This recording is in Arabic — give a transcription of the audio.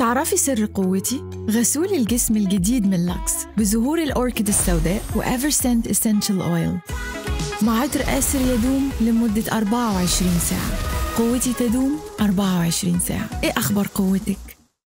تعرفي سر قوتي؟ غسول الجسم الجديد من لاكس بزهور الأوركيد السوداء و Everscent essential oil مع عطر آسر يدوم لمدة 24 ساعة قوتي تدوم 24 ساعة إيه أخبار قوتك؟